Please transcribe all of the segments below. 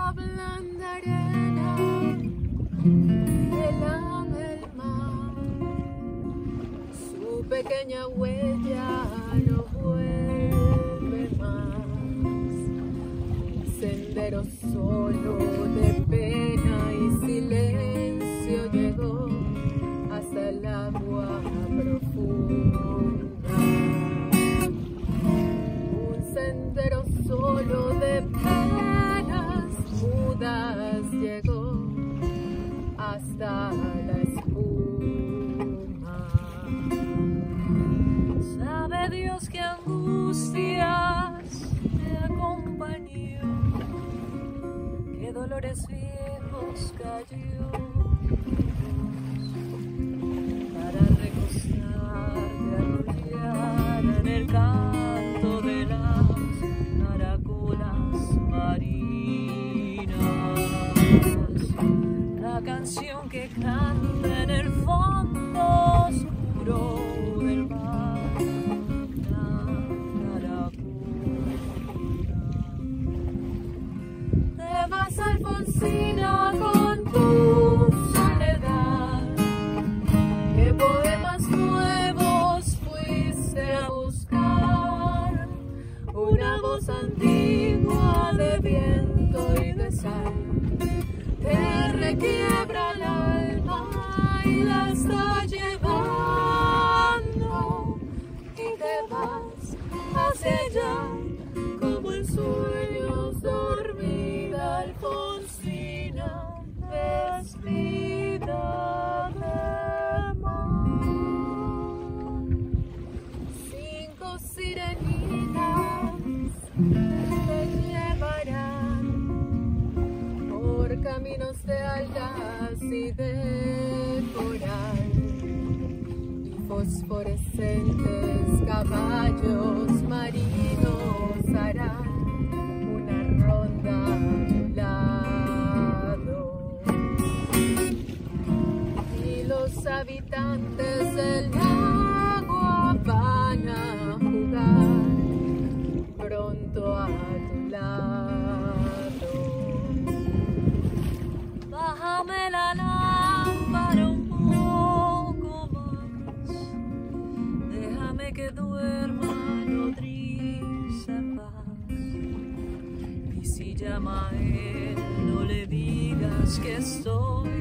esa blanda arena lame el mar. Su pequeña huella no vuelve más. Sendero solo de pena Sabe Dios que angustias te acompañó, que dolores viejos cayó que canta en el fondo oscuro del mar. Te vas Alfonsina con tu soledad. ¿Qué poemas nuevos fuiste a buscar? Una voz antigua de viento y de sal. Te requiebra el alma y la está llevando. Y te vas hacia allá como en sueños dormida Alfonsina vestida de mar. Cinco sirenitas caminos de algas y de coral y fosforescentes caballos marinos harán una ronda a tu lado. Y los habitantes del Déjame que duerma nodriza en paz. Y si llama a él, no le digas que estoy.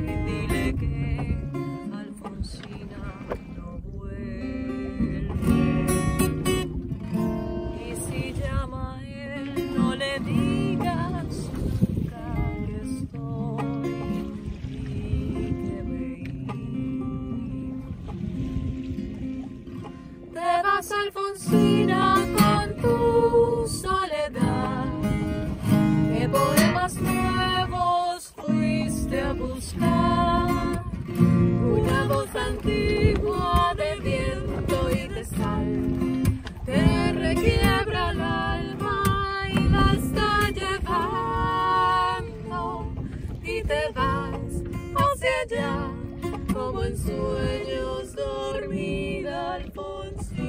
Alfonsina con tu soledad. ¿Qué poemas nuevos fuiste a buscar? Una voz antigua de viento y de sal te requiebra el alma y la está llevando y te vas hacia allá como en sueños dormida Alfonsina. de